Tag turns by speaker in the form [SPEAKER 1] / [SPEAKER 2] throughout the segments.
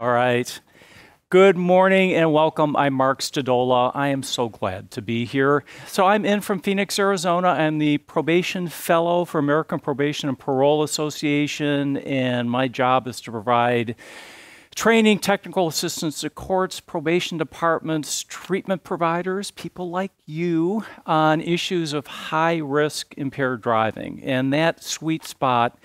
[SPEAKER 1] All right. Good morning and welcome. I'm Mark Stodola. I am so glad to be here. So, I'm in from Phoenix, Arizona. I'm the probation fellow for American Probation and Parole Association, and my job is to provide training, technical assistance to courts, probation departments, treatment providers, people like you, on issues of high risk impaired driving. And that sweet spot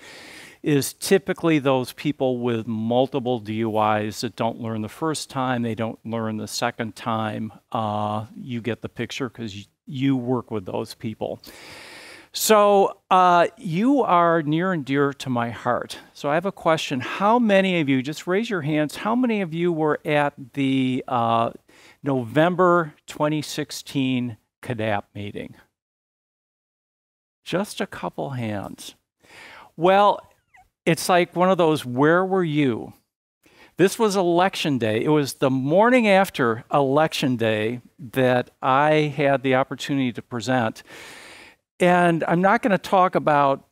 [SPEAKER 1] is typically those people with multiple DUIs that don't learn the first time, they don't learn the second time. Uh, you get the picture because you, work with those people. So, uh, you are near and dear to my heart. So, I have a question. How many of you, just raise your hands, how many of you were at the uh, November 2016 CADTP meeting? Just a couple hands. Well, it's like one of those, where were you? This was election day. It was the morning after election day that I had the opportunity to present. And I'm not going to talk about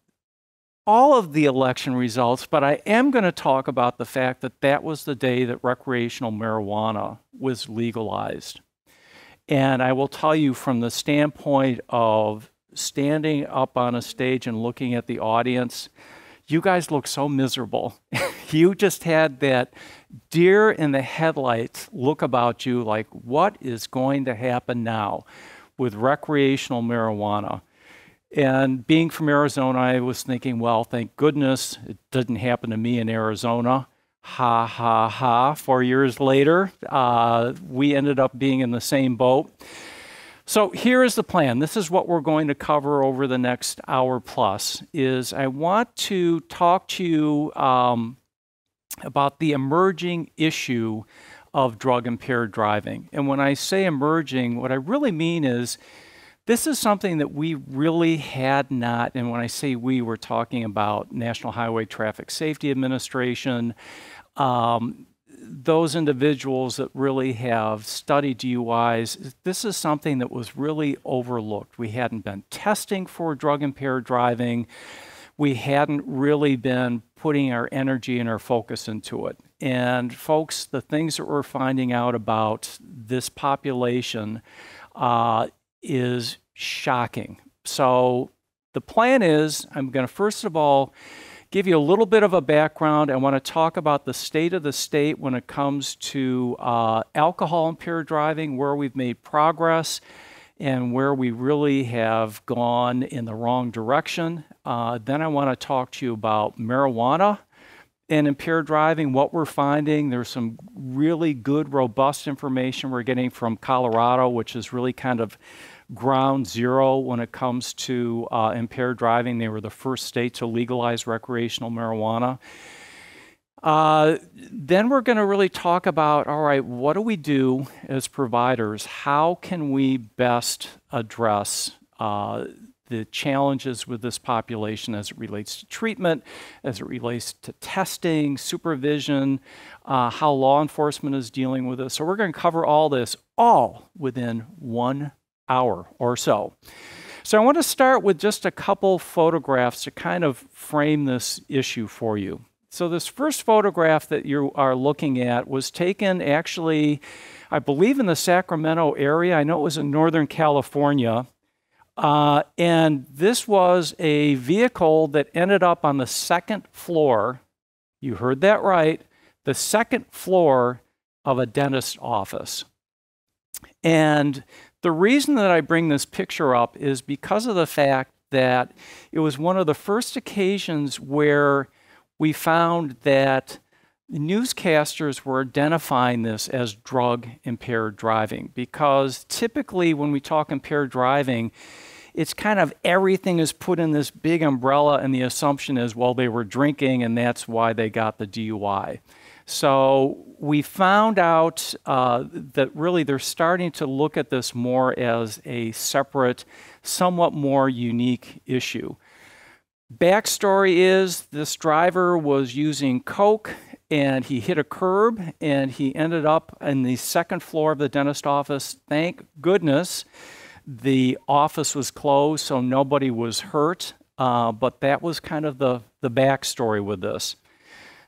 [SPEAKER 1] all of the election results, but I am going to talk about the fact that that was the day that recreational marijuana was legalized. And I will tell you from the standpoint of standing up on a stage and looking at the audience, you guys look so miserable. you just had that deer in the headlights look about you like, what is going to happen now with recreational marijuana? And being from Arizona, I was thinking, well, thank goodness it didn't happen to me in Arizona. Ha ha ha. Four years later, uh, we ended up being in the same boat. So here is the plan. This is what we're going to cover over the next hour plus. Is I want to talk to you um, about the emerging issue of drug impaired driving. And when I say emerging, what I really mean is this is something that we really had not, and when I say we, we're talking about National Highway Traffic Safety Administration, um, those individuals that really have studied DUIs, this is something that was really overlooked. We hadn't been testing for drug impaired driving. We hadn't really been putting our energy and our focus into it. And, folks, the things that we're finding out about this population uh, is shocking. So, the plan is I'm going to first of all give you a little bit of a background. I want to talk about the state of the state when it comes to uh, alcohol impaired driving, where we've made progress, and where we really have gone in the wrong direction. Uh, then I want to talk to you about marijuana and impaired driving, what we're finding. There's some really good, robust information we're getting from Colorado, which is really kind of ground zero when it comes to uh, impaired driving. They were the first state to legalize recreational marijuana. Uh, then we're going to really talk about all right, what do we do as providers? How can we best address uh, the challenges with this population as it relates to treatment, as it relates to testing, supervision, uh, how law enforcement is dealing with this? So, we're going to cover all this all within one hour or so. So I want to start with just a couple photographs to kind of frame this issue for you. So this first photograph that you are looking at was taken actually, I believe, in the Sacramento area. I know it was in Northern California. Uh, and this was a vehicle that ended up on the second floor. You heard that right. The second floor of a dentist office. And the reason that I bring this picture up is because of the fact that it was one of the first occasions where we found that newscasters were identifying this as drug impaired driving because typically when we talk impaired driving, it's kind of everything is put in this big umbrella, and the assumption is, well, they were drinking and that's why they got the DUI. So we found out uh, that really they're starting to look at this more as a separate, somewhat more unique issue. Backstory is this driver was using Coke and he hit a curb and he ended up in the second floor of the dentist office. Thank goodness the office was closed, so nobody was hurt. Uh, but that was kind of the, the backstory with this.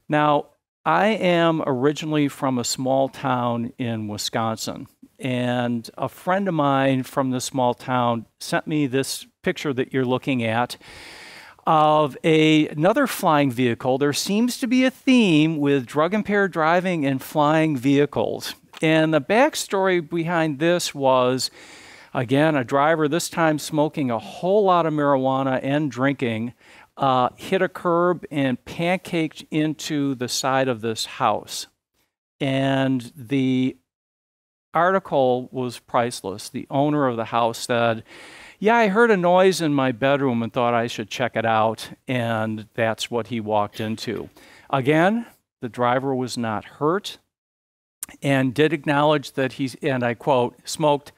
[SPEAKER 1] Now, I am originally from a small town in Wisconsin. And a friend of mine from this small town sent me this picture that you're looking at of a, another flying vehicle. There seems to be a theme with drug impaired driving and flying vehicles. And the backstory behind this was again, a driver, this time smoking a whole lot of marijuana and drinking, uh, hit a curb and pancaked into the side of this house. And the article was priceless. The owner of the house said, Yeah, I heard a noise in my bedroom and thought I should check it out. And that's what he walked into. Again, the driver was not hurt and did acknowledge that he's, and I quote, smoked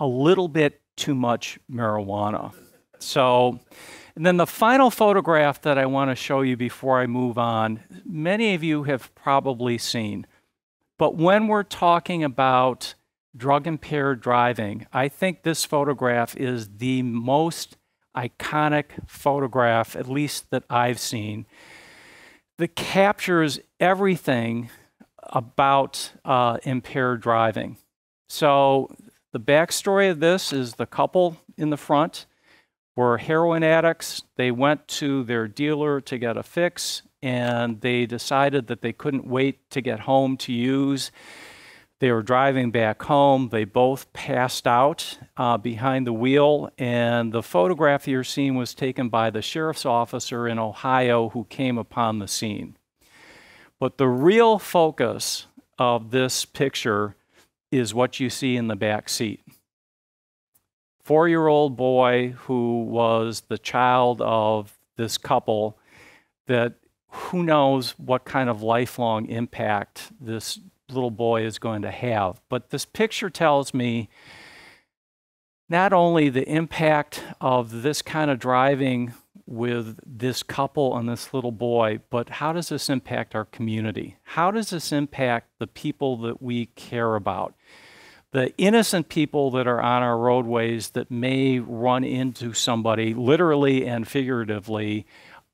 [SPEAKER 1] a little bit too much marijuana. So, and then the final photograph that I want to show you before I move on, many of you have probably seen. But when we're talking about drug impaired driving, I think this photograph is the most iconic photograph, at least that I've seen, that captures everything about uh, impaired driving. So the backstory of this is the couple in the front were heroin addicts. They went to their dealer to get a fix, and they decided that they couldn't wait to get home to use. They were driving back home. They both passed out uh, behind the wheel, and the photograph you're seeing was taken by the sheriff's officer in Ohio who came upon the scene. But the real focus of this picture is what you see in the back seat. Four year old boy who was the child of this couple that who knows what kind of lifelong impact this little boy is going to have. But this picture tells me not only the impact of this kind of driving with this couple and this little boy, but how does this impact our community? How does this impact the people that we care about? The innocent people that are on our roadways that may run into somebody, literally and figuratively,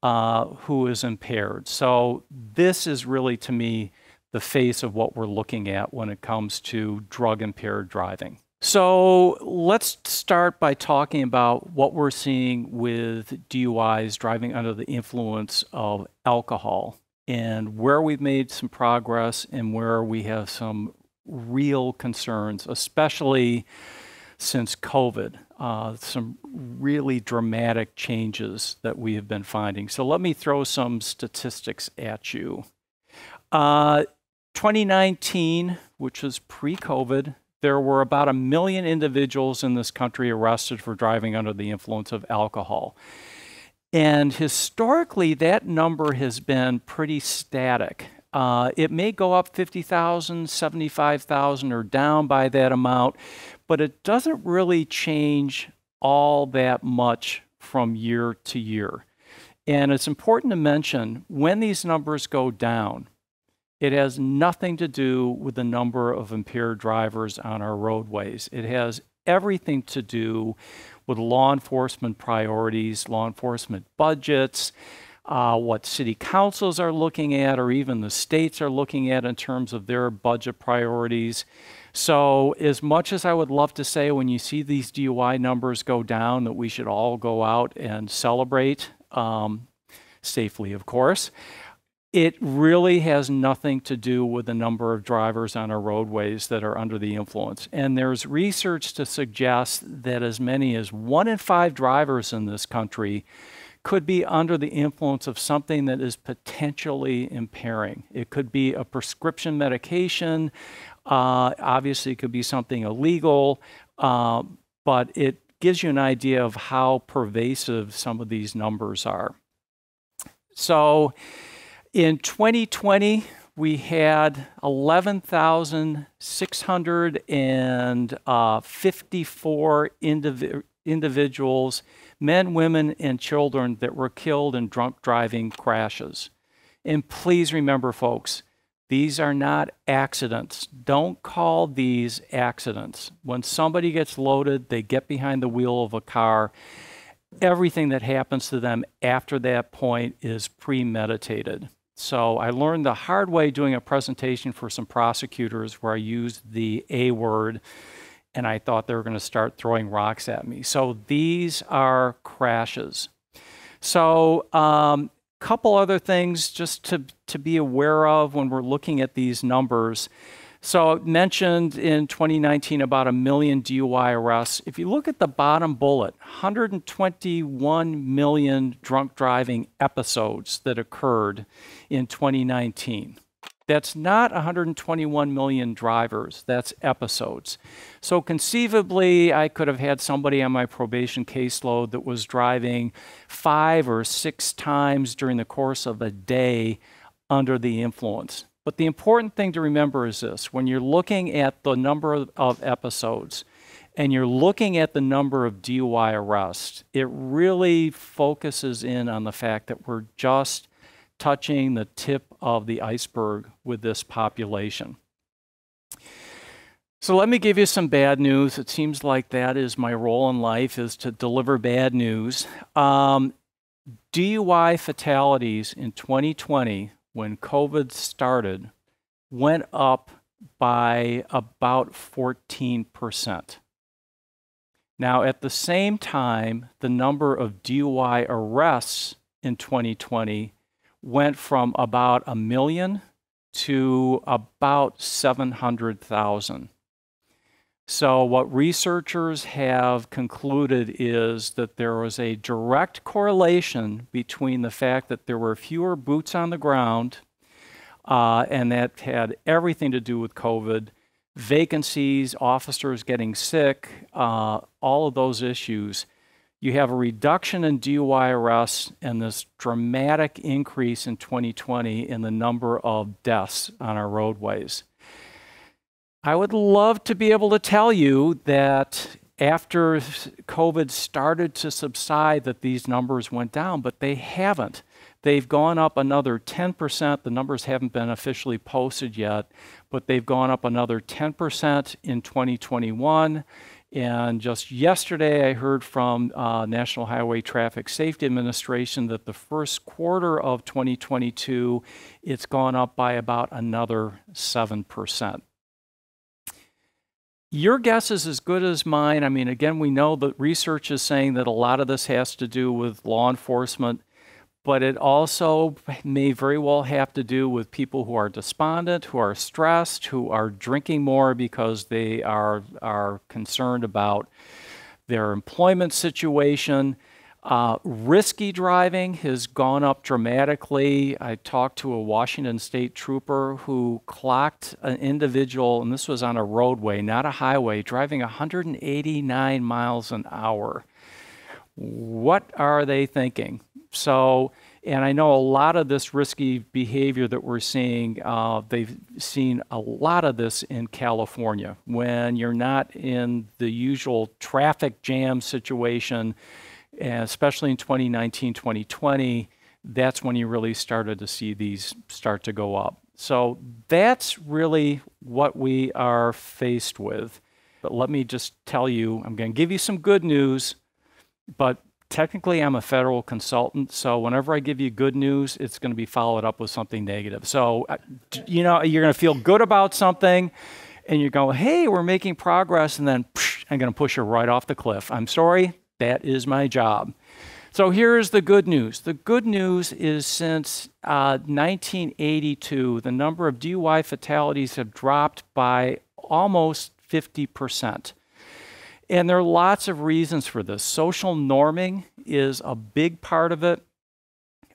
[SPEAKER 1] uh, who is impaired. So, this is really to me the face of what we're looking at when it comes to drug impaired driving. So let's start by talking about what we're seeing with DUIs driving under the influence of alcohol and where we've made some progress and where we have some real concerns, especially since COVID. Uh, some really dramatic changes that we have been finding. So let me throw some statistics at you. Uh, 2019, which was pre COVID, there were about a million individuals in this country arrested for driving under the influence of alcohol. And historically, that number has been pretty static. Uh, it may go up 50,000, 75,000, or down by that amount, but it doesn't really change all that much from year to year. And it's important to mention when these numbers go down, it has nothing to do with the number of impaired drivers on our roadways. It has everything to do with law enforcement priorities, law enforcement budgets, uh, what city councils are looking at, or even the states are looking at in terms of their budget priorities. So, as much as I would love to say when you see these DUI numbers go down that we should all go out and celebrate, um, safely, of course, it really has nothing to do with the number of drivers on our roadways that are under the influence. And there's research to suggest that as many as one in five drivers in this country could be under the influence of something that is potentially impairing. It could be a prescription medication, uh, obviously, it could be something illegal, uh, but it gives you an idea of how pervasive some of these numbers are. So, in 2020, we had 11,654 indiv- individuals, men, women, and children, that were killed in drunk driving crashes. And please remember, folks, these are not accidents. Don't call these accidents. When somebody gets loaded, they get behind the wheel of a car. Everything that happens to them after that point is premeditated. So I learned the hard way doing a presentation for some prosecutors where I used the A word and I thought they were going to start throwing rocks at me. So these are crashes. So a um, couple other things just to, to be aware of when we're looking at these numbers. So mentioned in 2019 about a million DUI arrests. If you look at the bottom bullet, 121 million drunk driving episodes that occurred in 2019. That's not 121 million drivers, that's episodes. So conceivably, I could have had somebody on my probation caseload that was driving five or six times during the course of a day under the influence. But the important thing to remember is this when you're looking at the number of, episodes and you're looking at the number of DUI arrests, it really focuses in on the fact that we're just touching the tip of the iceberg with this population. So let me give you some bad news. It seems like that is my role in life is to deliver bad news. Um, DUI fatalities in 2020 when COVID started went up by about 14%. Now, at the same time, the number of DUI arrests in 2020 went from about a million to about 700,000. So, what researchers have concluded is that there was a direct correlation between the fact that there were fewer boots on the ground, uh, and that had everything to do with COVID, vacancies, officers getting sick, uh, all of those issues. You have a reduction in DUI arrests and this dramatic increase in 2020 in the number of deaths on our roadways. I would love to be able to tell you that after COVID started to subside that these numbers went down, but they haven't. They've gone up another 10%. The numbers haven't been officially posted yet, but they've gone up another 10% in 2021. And just yesterday, I heard from uh, National Highway Traffic Safety Administration that the first quarter of 2022, it's gone up by about another 7%. Your guess is as good as mine. I mean, again, we know that research is saying that a lot of this has to do with law enforcement, but it also may very well have to do with people who are despondent, who are stressed, who are drinking more because they are, are concerned about their employment situation. Uh, risky driving has gone up dramatically. I talked to a Washington State trooper who clocked an individual, and this was on a roadway, not a highway, driving 189 miles an hour. What are they thinking? So, and I know a lot of this risky behavior that we're seeing, uh, they've seen a lot of this in California when you're not in the usual traffic jam situation especially in 2019, 2020, that's when you really started to see these start to go up. So that's really what we are faced with. But let me just tell you, I'm going to give you some good news, but technically I'm a federal consultant, so whenever I give you good news, it's going to be followed up with something negative. So, uh, you know, you're going to feel good about something and you go, hey, we're making progress, and then psh, I'm going to push you right off the cliff. I'm sorry, that is my job. So here's the good news. The good news is since uh, 1982, the number of DUI fatalities have dropped by almost 50%. And there are lots of reasons for this. Social norming is a big part of it.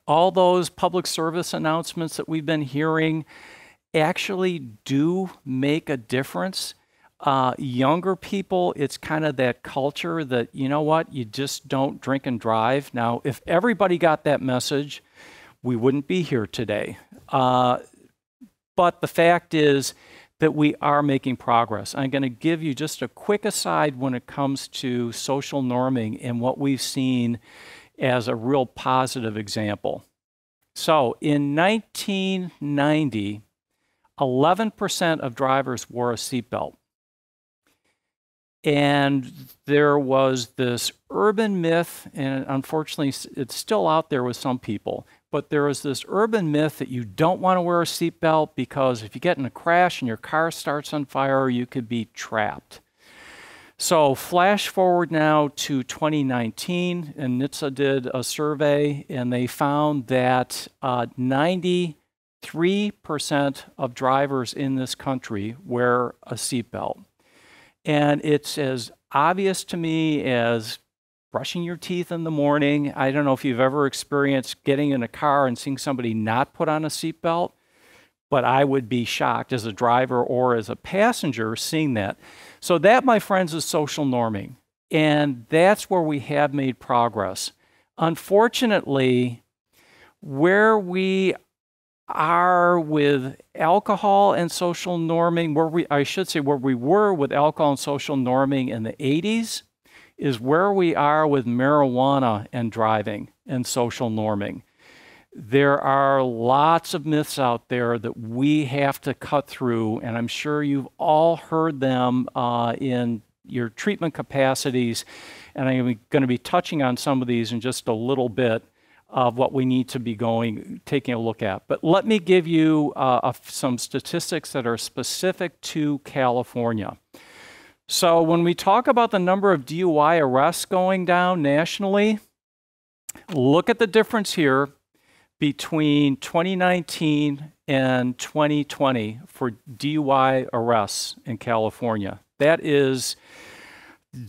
[SPEAKER 1] All those public service announcements that we've been hearing actually do make a difference. Uh, younger people, it's kind of that culture that, you know what, you just don't drink and drive. Now, if everybody got that message, we wouldn't be here today. Uh, but the fact is that we are making progress. I'm going to give you just a quick aside when it comes to social norming and what we've seen as a real positive example. So in 1990, 11% of drivers wore a seatbelt. And there was this urban myth, and unfortunately, it's still out there with some people, but there is this urban myth that you don't want to wear a seatbelt because if you get in a crash and your car starts on fire, you could be trapped. So, flash forward now to 2019, and NHTSA did a survey, and they found that uh, 93% of drivers in this country wear a seatbelt. And it's as obvious to me as brushing your teeth in the morning. I don't know if you've ever experienced getting in a car and seeing somebody not put on a seatbelt, but I would be shocked as a driver or as a passenger seeing that. So, that, my friends, is social norming. And that's where we have made progress. Unfortunately, where we are with alcohol and social norming, where we, I should say, where we were with alcohol and social norming in the 80s, is where we are with marijuana and driving and social norming. There are lots of myths out there that we have to cut through, and I'm sure you've all heard them uh, in your treatment capacities. And I'm going to be touching on some of these in just a little bit of what we need to be going, taking a look at. But let me give you uh, some statistics that are specific to California. So, when we talk about the number of DUI arrests going down nationally, look at the difference here between 2019 and 2020 for DUI arrests in California. That is,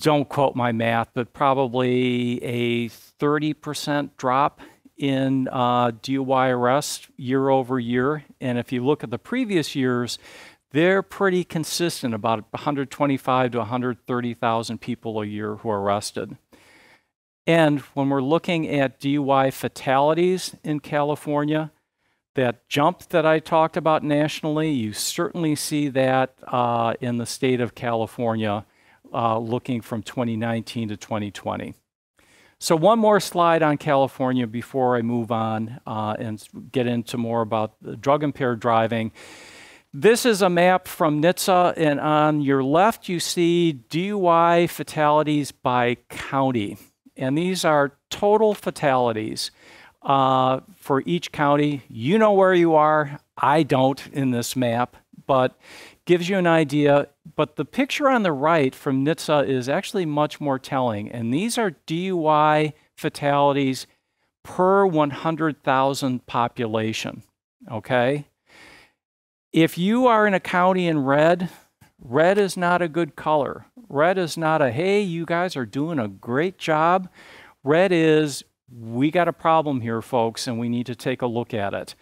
[SPEAKER 1] don't quote my math, but probably a 30% drop in uh, DUI arrests year over year. And if you look at the previous years, they're pretty consistent about 125 to 130,000 people a year who are arrested. And when we're looking at DUI fatalities in California, that jump that I talked about nationally, you certainly see that uh, in the state of California, uh, looking from 2019 to 2020. So, one more slide on California before I move on uh, and get into more about drug impaired driving. This is a map from NHTSA, and on your left, you see DUI fatalities by county. And these are total fatalities uh, for each county. You know where you are. I don't in this map, but gives you an idea. But the picture on the right from NHTSA is actually much more telling. And these are DUI fatalities per 100,000 population. Okay? If you are in a county in red, red is not a good color. Red is not a, hey, you guys are doing a great job. Red is, we got a problem here, folks, and we need to take a look at it.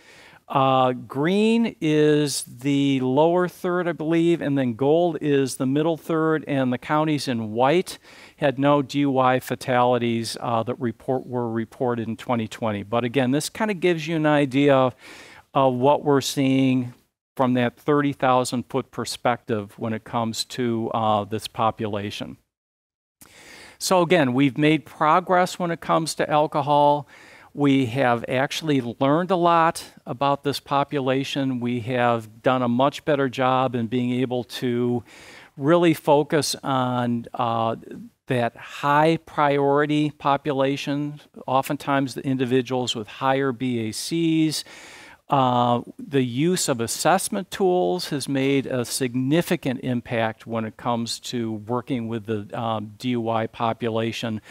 [SPEAKER 1] Uh, green is the lower third, I believe, and then gold is the middle third, and the counties in white had no DUI fatalities uh, that report, were reported in 2020. But again, this kind of gives you an idea of what we're seeing from that 30,000 foot perspective when it comes to uh, this population. So, again, we've made progress when it comes to alcohol. We have actually learned a lot about this population. We have done a much better job in being able to really focus on uh, that high priority population, oftentimes the individuals with higher BACs, uh, the use of assessment tools has made a significant impact when it comes to working with the um, DUI population,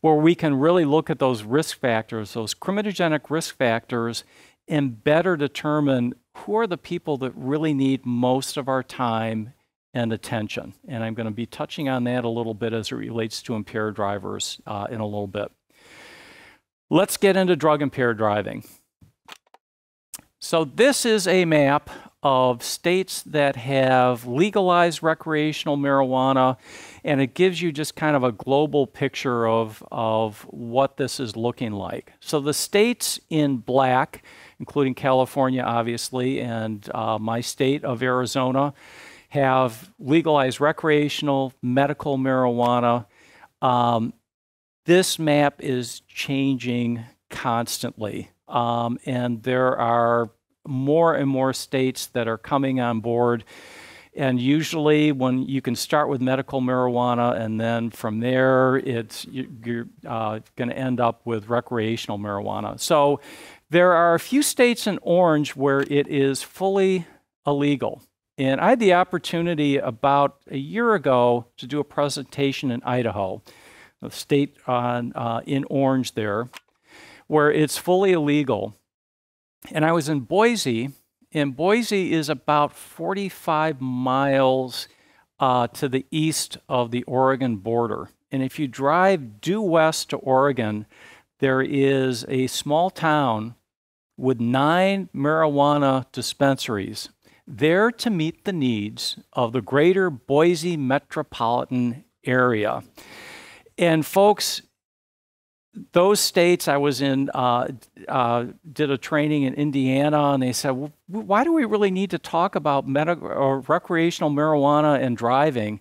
[SPEAKER 1] where we can really look at those risk factors, those criminogenic risk factors, and better determine who are the people that really need most of our time and attention. And I'm going to be touching on that a little bit as it relates to impaired drivers uh, in a little bit. Let's get into drug impaired driving. So, this is a map of states that have legalized recreational marijuana, and it gives you just kind of a global picture of, of what this is looking like. So, the states in black, including California, obviously, and uh, my state of Arizona, have legalized recreational medical marijuana. Um, this map is changing constantly. Um, and there are more and more states that are coming on board. And usually, when you can start with medical marijuana, and then from there, it's you're uh, going to end up with recreational marijuana. So, there are a few states in orange where it is fully illegal. And I had the opportunity about a year ago to do a presentation in Idaho, the state on, uh, in orange there, where it's fully illegal. And I was in Boise, and Boise is about 45 miles uh, to the east of the Oregon border. And if you drive due west to Oregon, there is a small town with nine marijuana dispensaries there to meet the needs of the greater Boise metropolitan area. And folks, those states I was in uh, uh, did a training in Indiana, and they said, well, "Why do we really need to talk about medical or recreational marijuana and driving?"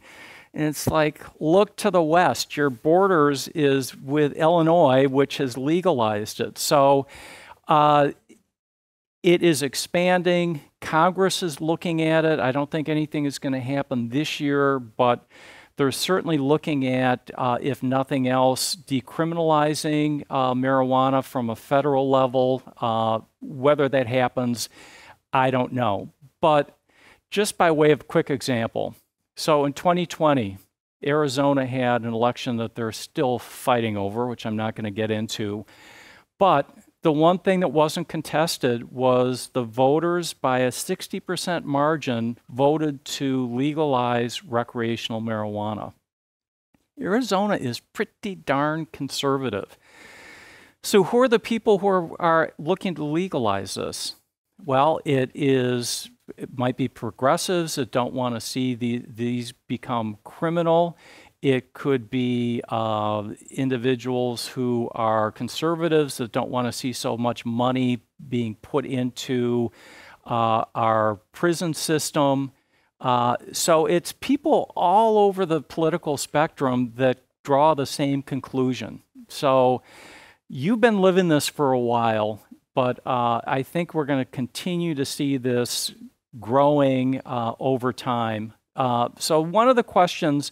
[SPEAKER 1] And it's like, look to the west. Your borders is with Illinois, which has legalized it. So uh, it is expanding. Congress is looking at it. I don't think anything is going to happen this year, but they're certainly looking at, uh, if nothing else, decriminalizing uh, marijuana from a federal level. Uh, whether that happens, I don't know. But just by way of quick example, so in 2020, Arizona had an election that they're still fighting over, which I'm not going to get into. But the one thing that wasn't contested was the voters, by a 60% margin, voted to legalize recreational marijuana. Arizona is pretty darn conservative. So, who are the people who are, are looking to legalize this? Well, it is it might be progressives that don't want to see the, these become criminal. It could be uh, individuals who are conservatives that don't want to see so much money being put into uh, our prison system. Uh, so it's people all over the political spectrum that draw the same conclusion. So you've been living this for a while, but uh, I think we're going to continue to see this growing uh, over time. Uh, so one of the questions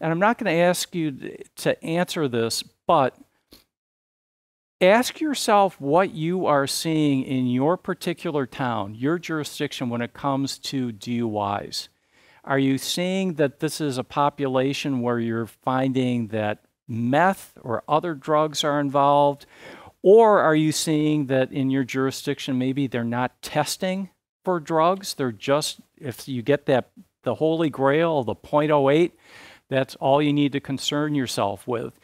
[SPEAKER 1] and I'm not going to ask you to answer this, but ask yourself what you are seeing in your particular town, your jurisdiction, when it comes to DUIs. Are you seeing that this is a population where you're finding that meth or other drugs are involved? Or are you seeing that in your jurisdiction, maybe they're not testing for drugs? They're just, if you get that, the holy grail, the 0.08, that's all you need to concern yourself with.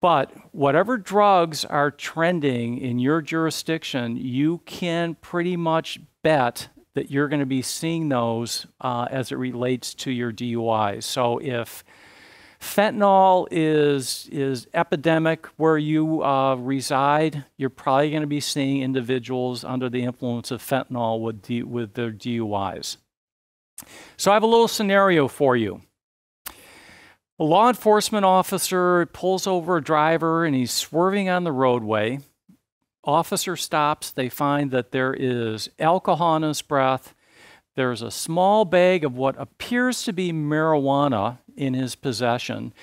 [SPEAKER 1] But whatever drugs are trending in your jurisdiction, you can pretty much bet that you're going to be seeing those uh, as it relates to your DUIs. So if fentanyl is is epidemic where you uh, reside, you're probably going to be seeing individuals under the influence of fentanyl with with their DUIs. So I have a little scenario for you. A law enforcement officer pulls over a driver and he's swerving on the roadway. Officer stops. They find that there is alcohol in his breath. There's a small bag of what appears to be marijuana in his possession.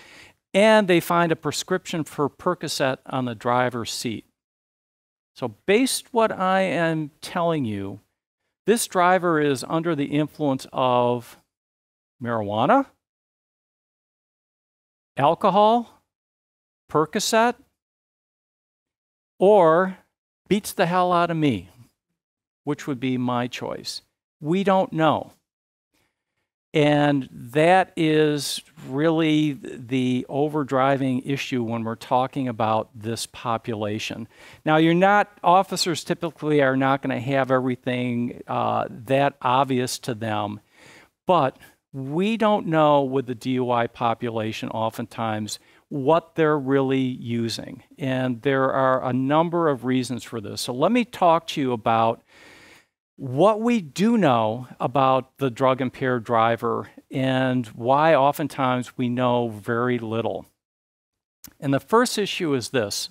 [SPEAKER 1] And they find a prescription for Percocet on the driver's seat. So, based what I am telling you, this driver is under the influence of marijuana, alcohol, Percocet, or beats the hell out of me, which would be my choice. We don't know. And that is really the overdriving issue when we're talking about this population. Now, you're not, officers typically are not going to have everything uh, that obvious to them, but we don't know with the DUI population oftentimes what they're really using. And there are a number of reasons for this. So let me talk to you about what we do know about the drug impaired driver and why oftentimes we know very little. And the first issue is this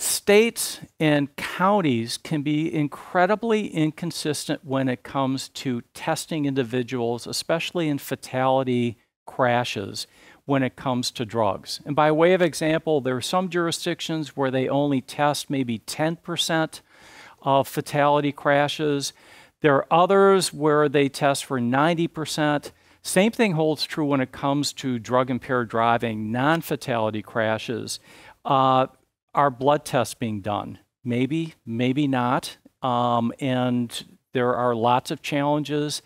[SPEAKER 1] States and counties can be incredibly inconsistent when it comes to testing individuals, especially in fatality crashes when it comes to drugs. And by way of example, there are some jurisdictions where they only test maybe 10% of fatality crashes. There are others where they test for 90%. Same thing holds true when it comes to drug impaired driving, non fatality crashes. Uh, are blood tests being done? Maybe, maybe not. Um, and there are lots of challenges,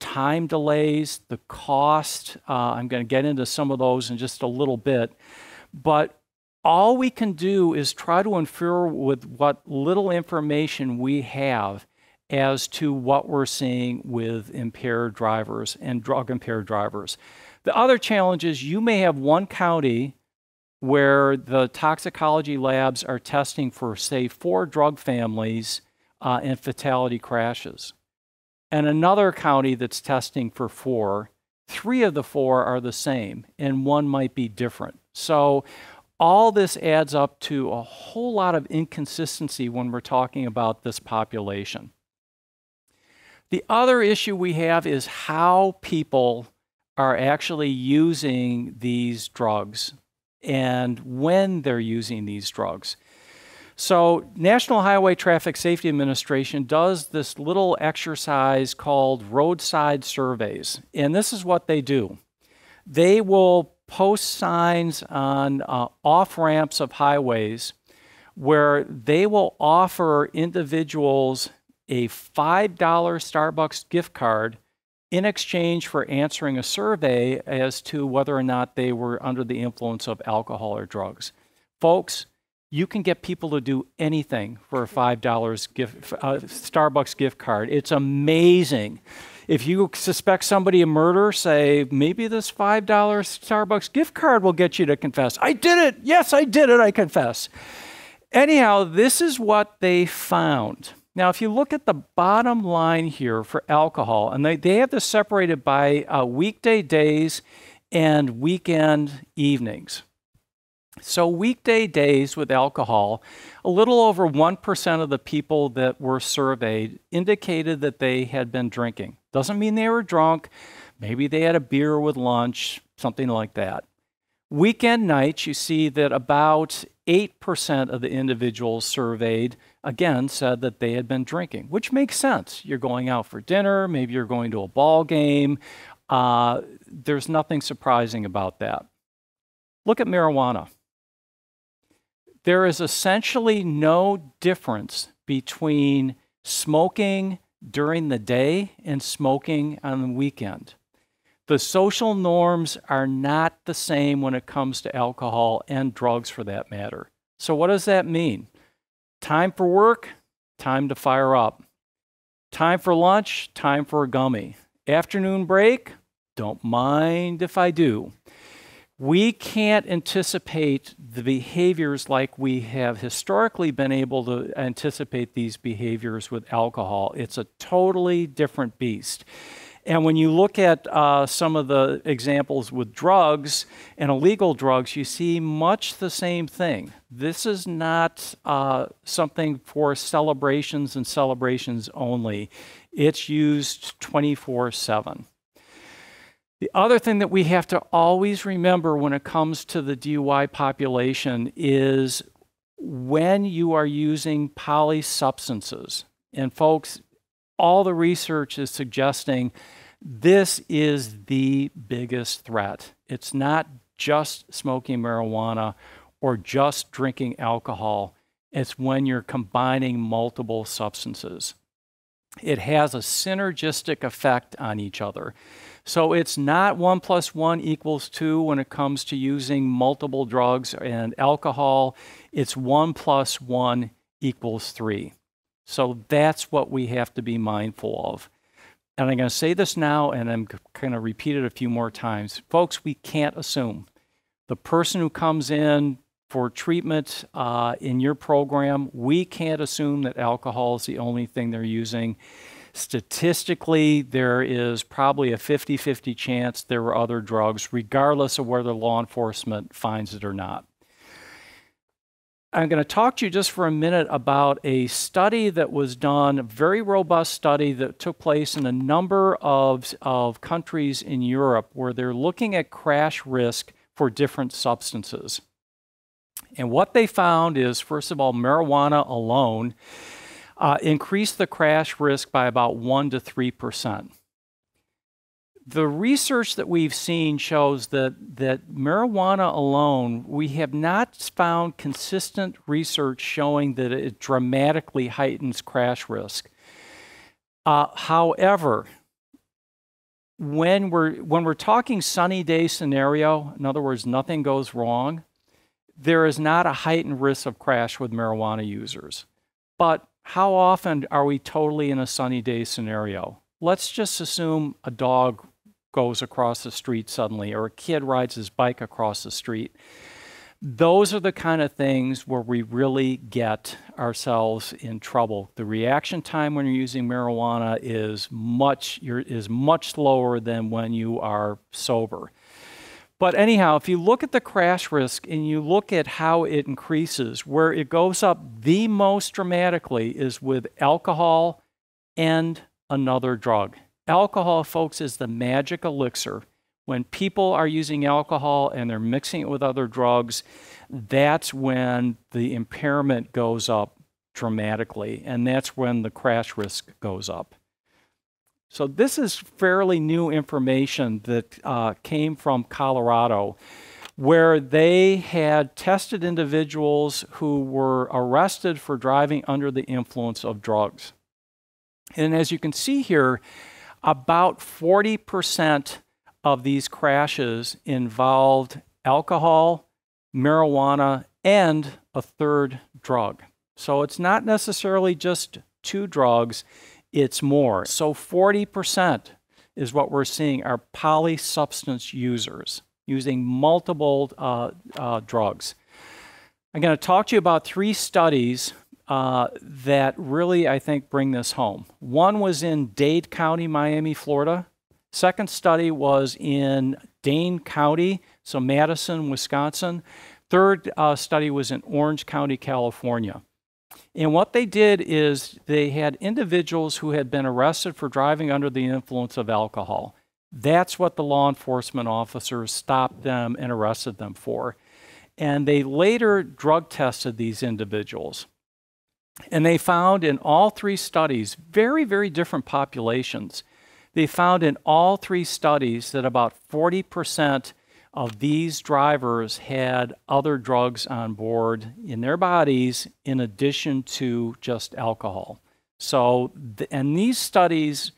[SPEAKER 1] time delays, the cost. Uh, I'm going to get into some of those in just a little bit. But all we can do is try to infer with what little information we have as to what we're seeing with impaired drivers and drug impaired drivers. The other challenge is you may have one county where the toxicology labs are testing for, say, four drug families uh, in fatality crashes, and another county that's testing for four. Three of the four are the same, and one might be different. So, all this adds up to a whole lot of inconsistency when we're talking about this population. The other issue we have is how people are actually using these drugs and when they're using these drugs. So, National Highway Traffic Safety Administration does this little exercise called roadside surveys. And this is what they do they will post signs on uh, off ramps of highways where they will offer individuals a $5 Starbucks gift card in exchange for answering a survey as to whether or not they were under the influence of alcohol or drugs. Folks, you can get people to do anything for a $5 gift, uh, Starbucks gift card. It's amazing. If you suspect somebody of murder, say, maybe this $5 Starbucks gift card will get you to confess. I did it. Yes, I did it. I confess. Anyhow, this is what they found. Now, if you look at the bottom line here for alcohol, and they, they have this separated by uh, weekday days and weekend evenings. So, weekday days with alcohol, a little over 1% of the people that were surveyed indicated that they had been drinking. Doesn't mean they were drunk. Maybe they had a beer with lunch, something like that. Weekend nights, you see that about 8% of the individuals surveyed again said that they had been drinking, which makes sense. You're going out for dinner, maybe you're going to a ball game. Uh, there's nothing surprising about that. Look at marijuana. There is essentially no difference between smoking during the day and smoking on the weekend. The social norms are not the same when it comes to alcohol and drugs for that matter. So, what does that mean? Time for work, time to fire up. Time for lunch, time for a gummy. Afternoon break, don't mind if I do. We can't anticipate the behaviors like we have historically been able to anticipate these behaviors with alcohol. It's a totally different beast. And when you look at uh, some of the examples with drugs and illegal drugs, you see much the same thing. This is not uh, something for celebrations and celebrations only, it's used 24 7. The other thing that we have to always remember when it comes to the DUI population is when you are using polysubstances. And folks, all the research is suggesting this is the biggest threat. It's not just smoking marijuana or just drinking alcohol, it's when you're combining multiple substances. It has a synergistic effect on each other. So it's not one plus one equals two when it comes to using multiple drugs and alcohol. It's one plus one equals three. So that's what we have to be mindful of. And I'm going to say this now and I'm going to repeat it a few more times. Folks, we can't assume. The person who comes in for treatment uh, in your program, we can't assume that alcohol is the only thing they're using. Statistically, there is probably a 50 50 chance there were other drugs, regardless of whether law enforcement finds it or not. I'm going to talk to you just for a minute about a study that was done, a very robust study that took place in a number of, of countries in Europe where they're looking at crash risk for different substances. And what they found is, first of all, marijuana alone uh, increased the crash risk by about 1 to 3 percent the research that we've seen shows that, that marijuana alone, we have not found consistent research showing that it dramatically heightens crash risk. Uh, however, when we're, when we're talking sunny day scenario, in other words, nothing goes wrong, there is not a heightened risk of crash with marijuana users. But how often are we totally in a sunny day scenario? Let's just assume a dog goes across the street suddenly, or a kid rides his bike across the street. Those are the kind of things where we really get ourselves in trouble. The reaction time when you're using marijuana is much is much slower than when you are sober. But anyhow, if you look at the crash risk and you look at how it increases, where it goes up the most dramatically is with alcohol and another drug. Alcohol, folks, is the magic elixir. When people are using alcohol and they're mixing it with other drugs, that's when the impairment goes up dramatically, and that's when the crash risk goes up. So, this is fairly new information that uh, came from Colorado, where they had tested individuals who were arrested for driving under the influence of drugs. And as you can see here, about 40% of these crashes involved alcohol, marijuana, and a third drug. So it's not necessarily just two drugs, it's more. So 40% is what we're seeing are polysubstance users using multiple uh, uh, drugs. I'm going to talk to you about three studies uh, that really, I think, bring this home. One was in Dade County, Miami, Florida. Second study was in Dane County, so Madison, Wisconsin. Third uh, study was in Orange County, California. And what they did is they had individuals who had been arrested for driving under the influence of alcohol. That's what the law enforcement officers stopped them and arrested them for. And they later drug tested these individuals. And they found in all three studies, very, very different populations. They found in all three studies that about 40% of these drivers had other drugs on board in their bodies in addition to just alcohol. So, and these studies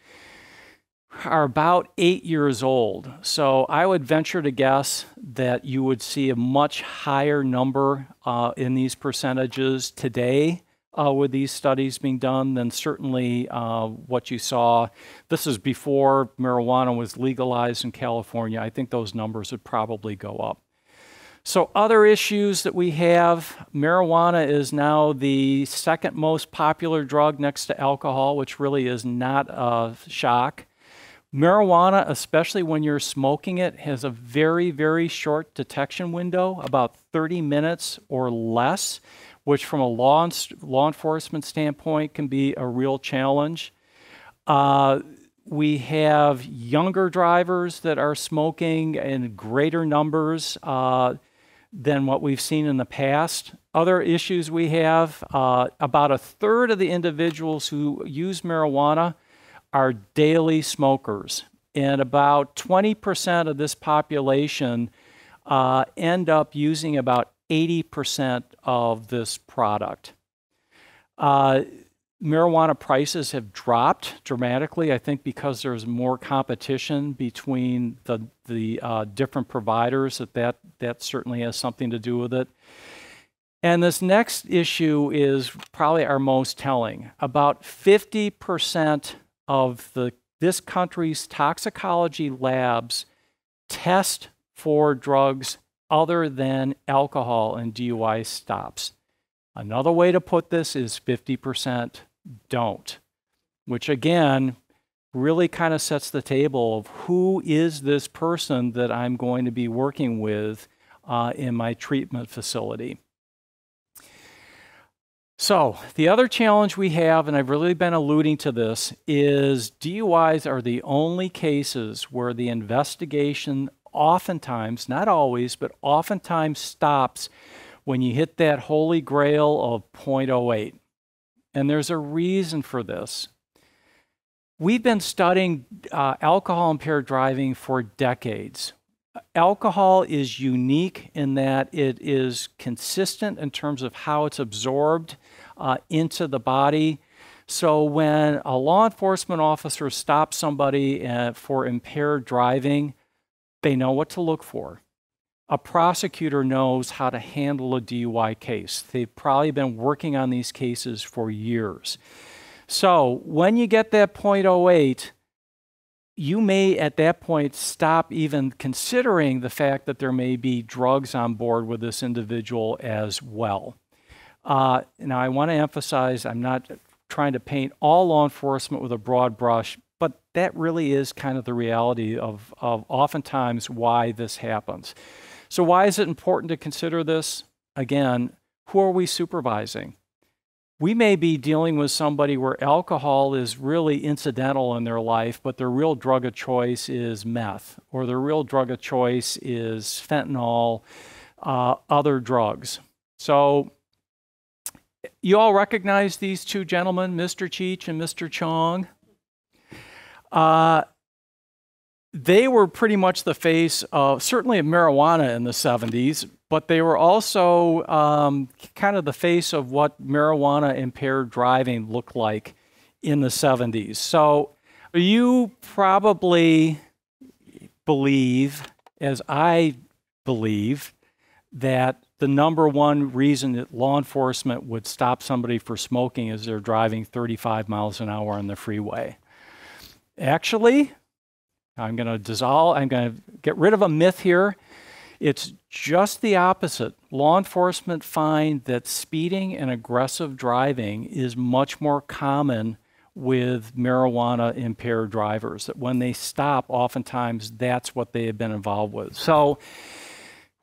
[SPEAKER 1] are about eight years old. So I would venture to guess that you would see a much higher number uh, in these percentages today uh, with these studies being done than certainly uh, what you saw. This is before marijuana was legalized in California. I think those numbers would probably go up. So, other issues that we have marijuana is now the second most popular drug next to alcohol, which really is not a shock. Marijuana, especially when you're smoking it, has a very, very short detection window, about 30 minutes or less which from a law, law enforcement standpoint can be a real challenge. Uh, we have younger drivers that are smoking in greater numbers uh, than what we've seen in the past. Other issues we have uh, about a third of the individuals who use marijuana are daily smokers, and about 20% of this population uh, end up using about 80% of this product. Uh, marijuana prices have dropped dramatically, I think, because there's more competition between the, the uh, different providers, that, that that certainly has something to do with it. And this next issue is probably our most telling. About 50% of the, this country's toxicology labs test for drugs other than alcohol and DUI stops. Another way to put this is 50% don't, which again really kind of sets the table of who is this person that I'm going to be working with uh, in my treatment facility. So, the other challenge we have, and I've really been alluding to this, is DUIs are the only cases where the investigation oftentimes, not always, but oftentimes stops when you hit that holy grail of 0.08. And there's a reason for this. We've been studying uh, alcohol impaired driving for decades. Alcohol is unique in that it is consistent in terms of how it's absorbed uh, into the body. So when a law enforcement officer stops somebody uh, for impaired driving, they know what to look for. A prosecutor knows how to handle a DUI case. They've probably been working on these cases for years. So when you get that 0.08, you may at that point stop even considering the fact that there may be drugs on board with this individual as well. Uh, now, I want to emphasize I'm not trying to paint all law enforcement with a broad brush, but that really is kind of the reality of, of oftentimes why this happens. So, why is it important to consider this? Again, who are we supervising? we may be dealing with somebody where alcohol is really incidental in their life, but their real drug of choice is meth, or their real drug of choice is fentanyl, uh, other drugs. So, you all recognize these two gentlemen, Mr. Cheech and Mr. Chong. Uh, they were pretty much the face of certainly of marijuana in the 70s, but they were also um, kind of the face of what marijuana impaired driving looked like in the 70s. So you probably believe, as I believe, that the number one reason that law enforcement would stop somebody for smoking is they're driving 35 miles an hour on the freeway. Actually, I'm going to dissolve, I'm going to get rid of a myth here. It's just the opposite. Law enforcement find that speeding and aggressive driving is much more common with marijuana impaired drivers. That when they stop, oftentimes that's what they have been involved with. So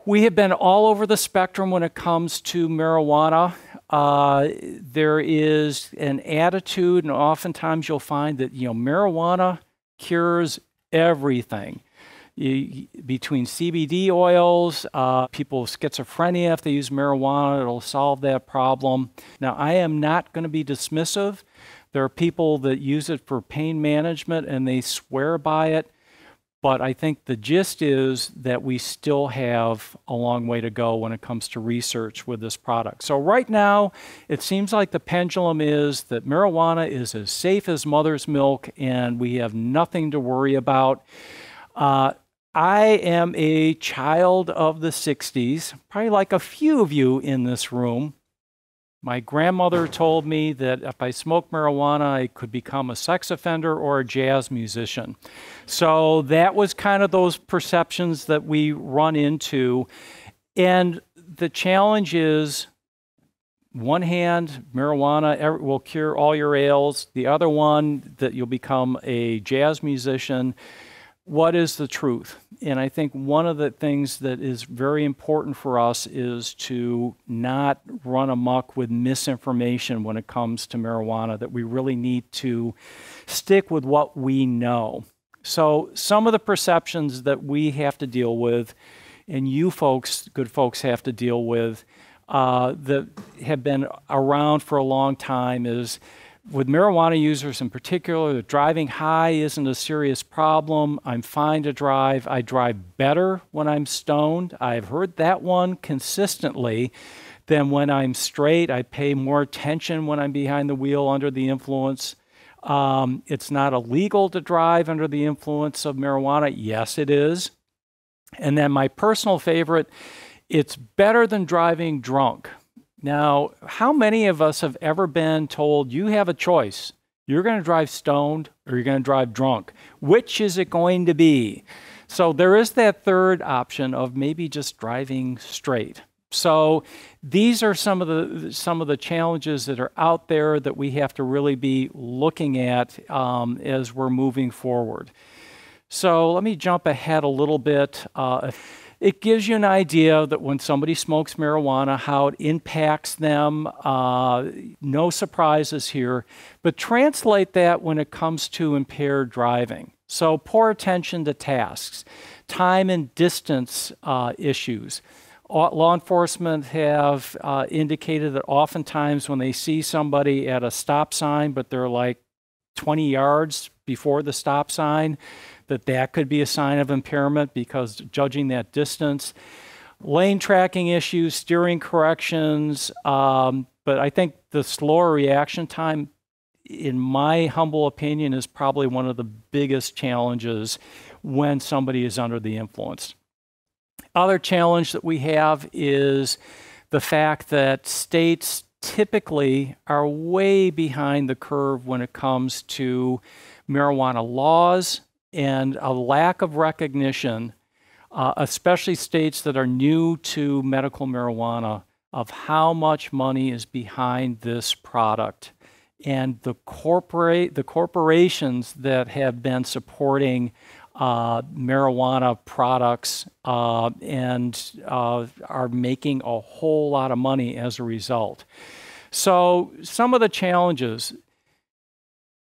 [SPEAKER 1] we have been all over the spectrum when it comes to marijuana. Uh, there is an attitude, and oftentimes you'll find that you know marijuana cures everything. You, between CBD oils, uh, people with schizophrenia, if they use marijuana, it'll solve that problem. Now, I am not going to be dismissive. There are people that use it for pain management and they swear by it. But I think the gist is that we still have a long way to go when it comes to research with this product. So, right now, it seems like the pendulum is that marijuana is as safe as mother's milk and we have nothing to worry about. Uh, I am a child of the 60s, probably like a few of you in this room. My grandmother told me that if I smoked marijuana, I could become a sex offender or a jazz musician. So that was kind of those perceptions that we run into. And the challenge is one hand, marijuana will cure all your ails, the other one, that you'll become a jazz musician what is the truth? And I think one of the things that is very important for us is to not run amok with misinformation when it comes to marijuana, that we really need to stick with what we know. So, some of the perceptions that we have to deal with, and you folks, good folks, have to deal with, uh, that have been around for a long time is with marijuana users in particular, driving high isn't a serious problem. I'm fine to drive. I drive better when I'm stoned. I've heard that one consistently than when I'm straight. I pay more attention when I'm behind the wheel under the influence. Um, it's not illegal to drive under the influence of marijuana. Yes, it is. And then my personal favorite it's better than driving drunk. Now, how many of us have ever been told you have a choice? You're going to drive stoned or you're going to drive drunk. Which is it going to be? So there is that third option of maybe just driving straight. So these are some of the some of the challenges that are out there that we have to really be looking at um, as we're moving forward. So let me jump ahead a little bit. Uh, it gives you an idea that when somebody smokes marijuana, how it impacts them. Uh, no surprises here. But translate that when it comes to impaired driving. So, poor attention to tasks, time and distance uh, issues. Law enforcement have uh, indicated that oftentimes when they see somebody at a stop sign, but they're like 20 yards before the stop sign, that that could be a sign of impairment because judging that distance. Lane tracking issues, steering corrections, um, but I think the slower reaction time, in my humble opinion, is probably one of the biggest challenges when somebody is under the influence. Other challenge that we have is the fact that states typically are way behind the curve when it comes to marijuana laws and a lack of recognition, uh, especially states that are new to medical marijuana, of how much money is behind this product. And the corporate, the corporations that have been supporting uh, marijuana products uh, and uh, are making a whole lot of money as a result. So, some of the challenges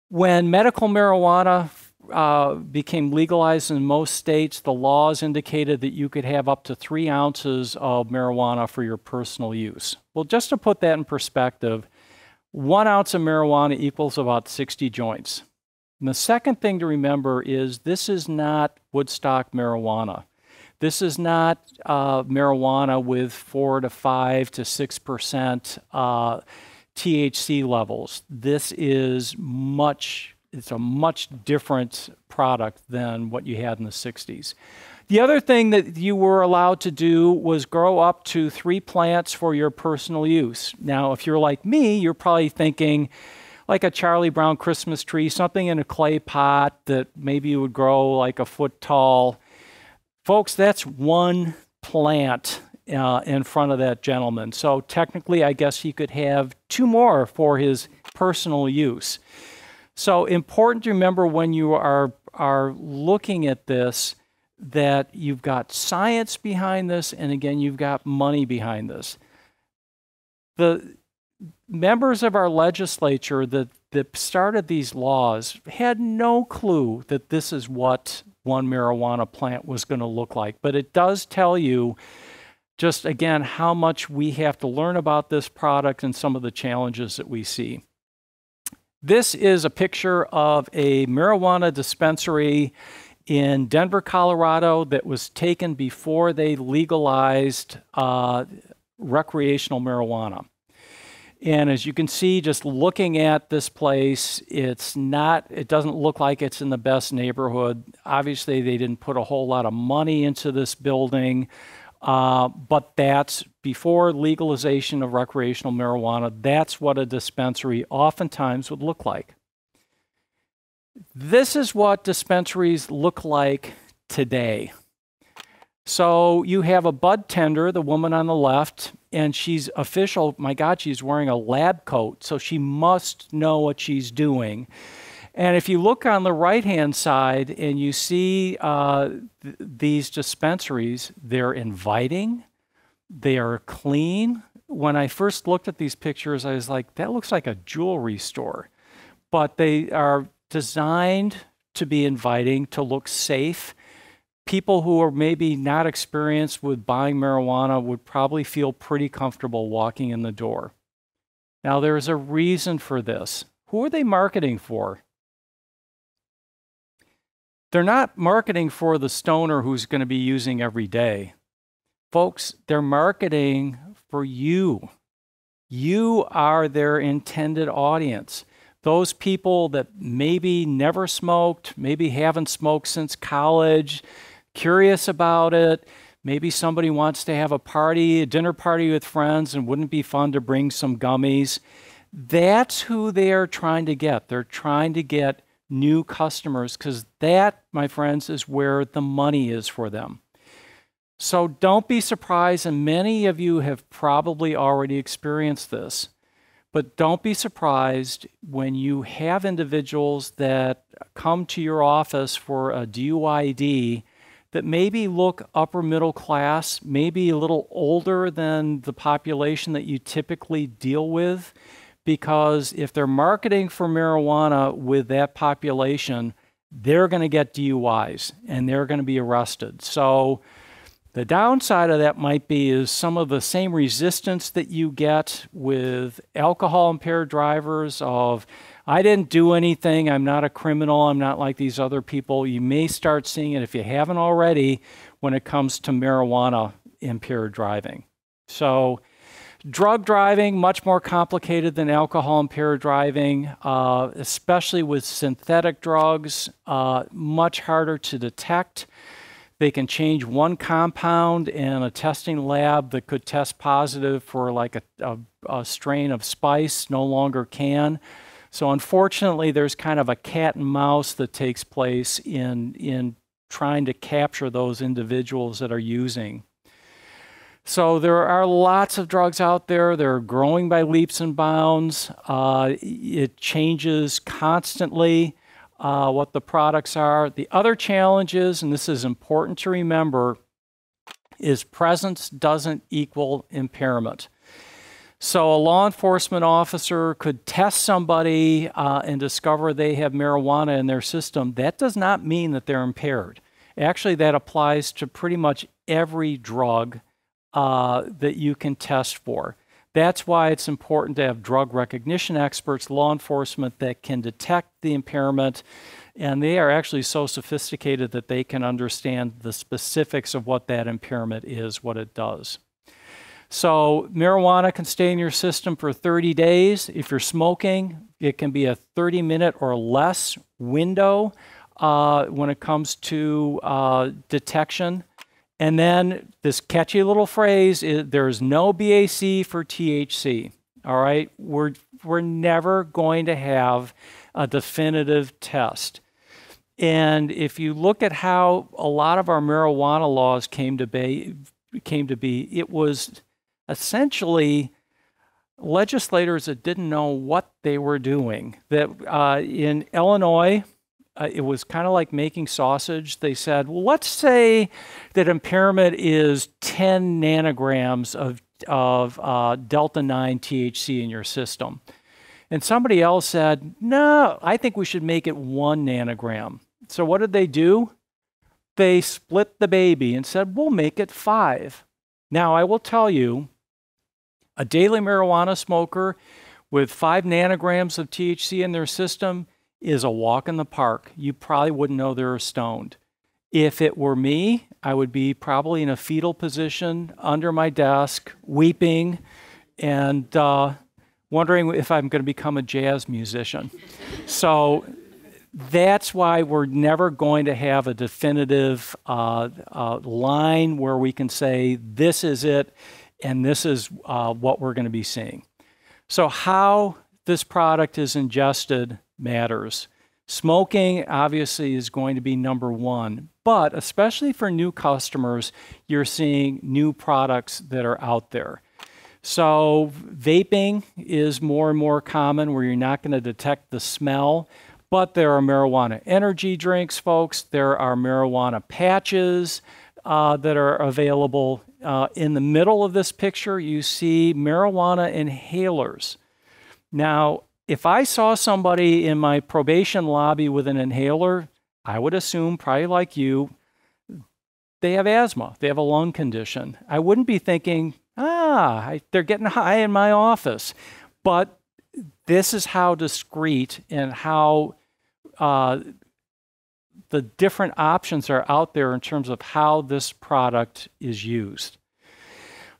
[SPEAKER 1] when medical marijuana uh, became legalized in most states, the laws indicated that you could have up to three ounces of marijuana for your personal use. Well, just to put that in perspective, one ounce of marijuana equals about 60 joints. And the second thing to remember is this is not Woodstock marijuana. This is not uh, marijuana with four to five to six percent uh, THC levels. This is much it's a much different product than what you had in the 60s. The other thing that you were allowed to do was grow up to three plants for your personal use. Now, if you're like me, you're probably thinking like a Charlie Brown Christmas tree, something in a clay pot that maybe you would grow like a foot tall. Folks, that's one plant uh, in front of that gentleman. So technically, I guess he could have two more for his personal use. So important to remember when you are, are looking at this that you've got science behind this, and again, you've got money behind this. The members of our legislature that, that started these laws had no clue that this is what one marijuana plant was going to look like. But it does tell you just again how much we have to learn about this product and some of the challenges that we see. This is a picture of a marijuana dispensary in Denver, Colorado, that was taken before they legalized uh, recreational marijuana. And as you can see, just looking at this place, it's not, it doesn't look like it's in the best neighborhood. Obviously, they didn't put a whole lot of money into this building. Uh, but that's before legalization of recreational marijuana. That's what a dispensary oftentimes would look like. This is what dispensaries look like today. So you have a bud tender, the woman on the left, and she's official. My God, she's wearing a lab coat, so she must know what she's doing. And if you look on the right hand side and you see uh, th- these dispensaries, they're inviting, they are clean. When I first looked at these pictures, I was like, that looks like a jewelry store. But they are designed to be inviting, to look safe. People who are maybe not experienced with buying marijuana would probably feel pretty comfortable walking in the door. Now, there's a reason for this. Who are they marketing for? They're not marketing for the stoner who's going to be using every day. Folks, they're marketing for you. You are their intended audience. Those people that maybe never smoked, maybe haven't smoked since college, curious about it. Maybe somebody wants to have a party, a dinner party with friends, and wouldn't be fun to bring some gummies? That's who they are trying to get. They're trying to get new customers because that, my friends, is where the money is for them. So don't be surprised, and many of you have probably already experienced this, but don't be surprised when you have individuals that come to your office for a DUID that maybe look upper middle class, maybe a little older than the population that you typically deal with. Because if they're marketing for marijuana with that population, they're going to get DUIs and they're going to be arrested. So the downside of that might be is some of the same resistance that you get with alcohol impaired drivers of I didn't do anything. I'm not a criminal. I'm not like these other people. You may start seeing it if you haven't already when it comes to marijuana impaired driving. So, drug driving, much more complicated than alcohol impaired driving, uh, especially with synthetic drugs, uh, much harder to detect. They can change one compound in a testing lab that could test positive for like a, a, a strain of spice, no longer can. So unfortunately, there's kind of a cat and mouse that takes place in, in trying to capture those individuals that are using. So there are lots of drugs out there. They're growing by leaps and bounds. Uh, it changes constantly uh, what the products are. The other challenges, and this is important to remember, is presence doesn't equal impairment. So a law enforcement officer could test somebody uh, and discover they have marijuana in their system. That does not mean that they're impaired. Actually, that applies to pretty much every drug uh, that you can test for. That's why it's important to have drug recognition experts, law enforcement that can detect the impairment. And they are actually so sophisticated that they can understand the specifics of what that impairment is, what it does. So, marijuana can stay in your system for 30 days. If you're smoking, it can be a 30 minute or less window uh, when it comes to uh, detection. And then this catchy little phrase is there's no BAC for THC. All right, we're, we're never going to have a definitive test. And if you look at how a lot of our marijuana laws came to be, came to be, it was essentially legislators that didn't know what they were doing. That uh, in Illinois, uh, it was kind of like making sausage. They said, well, let's say that impairment is 10 nanograms of, of uh, delta 9 THC in your system. And somebody else said, no, I think we should make it one nanogram. So what did they do? They split the baby and said, we'll make it five. Now, I will tell you, a daily marijuana smoker with five nanograms of THC in their system is a walk in the park. You probably wouldn't know they're stoned. If it were me, I would be probably in a fetal position under my desk, weeping, and uh, wondering if I'm going to become a jazz musician. so that's why we're never going to have a definitive uh, uh, line where we can say, this is it and this is uh, what we're going to be seeing. So, how this product is ingested matters. Smoking obviously is going to be number one, but especially for new customers, you're seeing new products that are out there. So, vaping is more and more common where you're not going to detect the smell, but there are marijuana energy drinks, folks. There are marijuana patches uh, that are available uh, in the middle of this picture, you see marijuana inhalers. Now, if I saw somebody in my probation lobby with an inhaler, I would assume, probably like you, they have asthma, they have a lung condition. I wouldn't be thinking, ah, I, they're getting high in my office. But this is how discreet and how uh, the different options are out there in terms of how this product is used.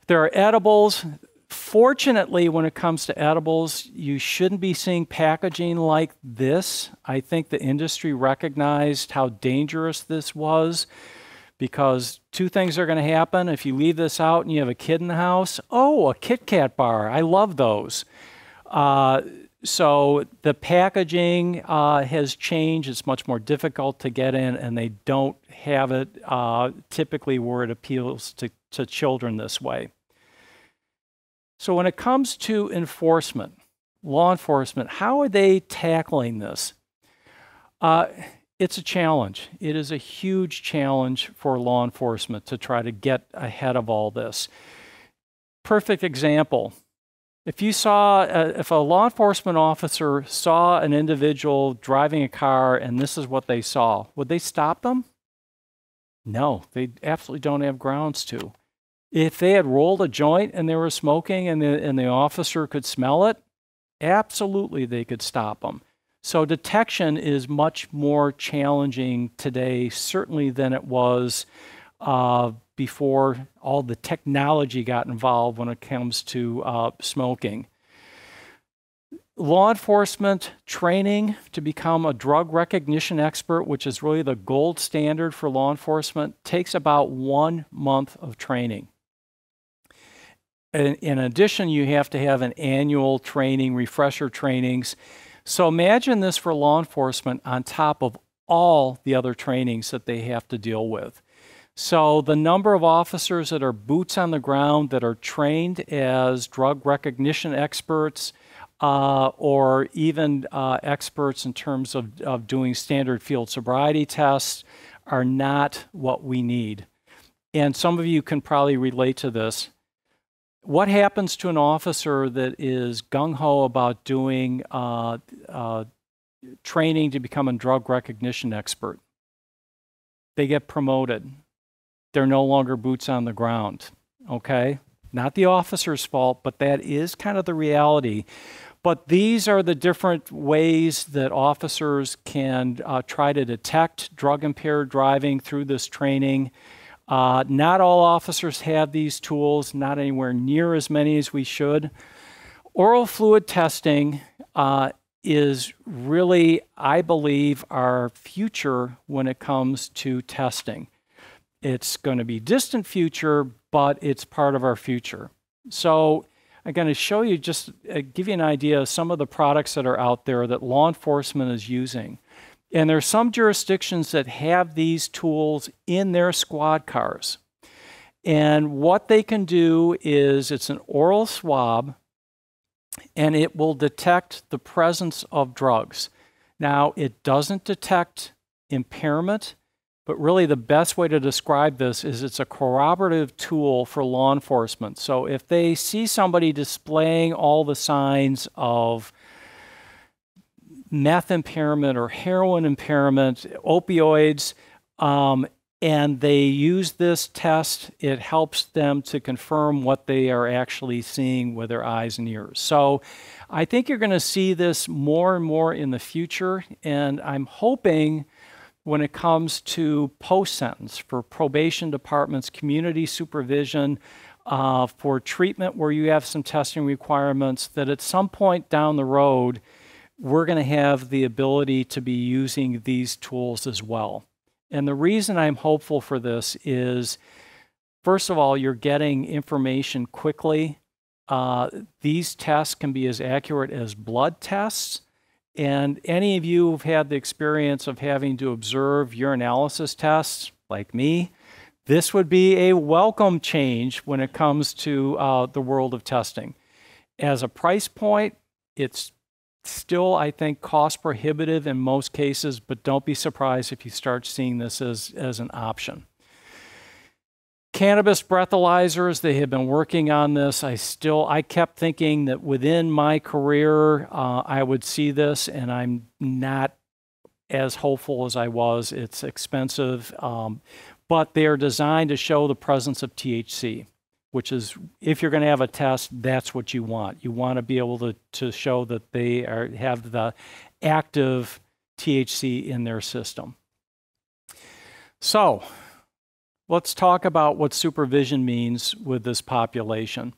[SPEAKER 1] There are edibles. Fortunately, when it comes to edibles, you shouldn't be seeing packaging like this. I think the industry recognized how dangerous this was because two things are going to happen. If you leave this out and you have a kid in the house, oh, a Kit Kat bar. I love those. Uh, so the packaging uh, has changed. It's much more difficult to get in, and they don't have it uh, typically where it appeals to, to children this way. So when it comes to enforcement, law enforcement, how are they tackling this? Uh, it's a challenge. It is a huge challenge for law enforcement to try to get ahead of all this. Perfect example. If you saw, uh, if a law enforcement officer saw an individual driving a car and this is what they saw, would they stop them? No, they absolutely don't have grounds to. If they had rolled a joint and they were smoking and the, and the officer could smell it, absolutely they could stop them. So detection is much more challenging today, certainly than it was uh, before all the technology got involved when it comes to uh, smoking. Law enforcement training to become a drug recognition expert, which is really the gold standard for law enforcement, takes about one month of training. In, addition, you have to have an annual training, refresher trainings so imagine this for law enforcement on top of all the other trainings that they have to deal with. So the number of officers that are boots on the ground that are trained as drug recognition experts uh, or even uh, experts in terms of, of doing standard field sobriety tests are not what we need. And some of you can probably relate to this what happens to an officer that is gung ho about doing uh, uh, training to become a drug recognition expert? They get promoted. They're no longer boots on the ground. Okay? Not the officer's fault, but that is kind of the reality. But these are the different ways that officers can uh, try to detect drug impaired driving through this training. Uh, not all officers have these tools, not anywhere near as many as we should. Oral fluid testing uh, is really, I believe, our future when it comes to testing. It's going to be distant future, but it's part of our future. So I'm going to show you just uh, give you an idea of some of the products that are out there that law enforcement is using. And there are some jurisdictions that have these tools in their squad cars. And what they can do is it's an oral swab and it will detect the presence of drugs. Now, it doesn't detect impairment, but really the best way to describe this is it's a corroborative tool for law enforcement. So if they see somebody displaying all the signs of meth impairment or heroin impairment, opioids, um, and they use this test. It helps them to confirm what they are actually seeing with their eyes and ears. So I think you're going to see this more and more in the future, and I'm hoping when it comes to post sentence for probation departments, community supervision, uh, for treatment where you have some testing requirements, that at some point down the road, we're going to have the ability to be using these tools as well. And the reason I'm hopeful for this is, first of all, you're getting information quickly. Uh, these tests can be as accurate as blood tests. And any of you who've had the experience of having to observe urinalysis tests, like me, this would be a welcome change when it comes to uh, the world of testing. As a price point, it's still, I think, cost prohibitive in most cases, but don't be surprised if you start seeing this as, as an option. Cannabis breathalyzers, they have been working on this. I still, I kept thinking that within my career, uh, I would see this, and I'm not as hopeful as I was. It's expensive, um, but they are designed to show the presence of THC which is if you're going to have a test, that's what you want. You want to be able to, to show that they are, have the active THC in their system. So let's talk about what supervision means with this population.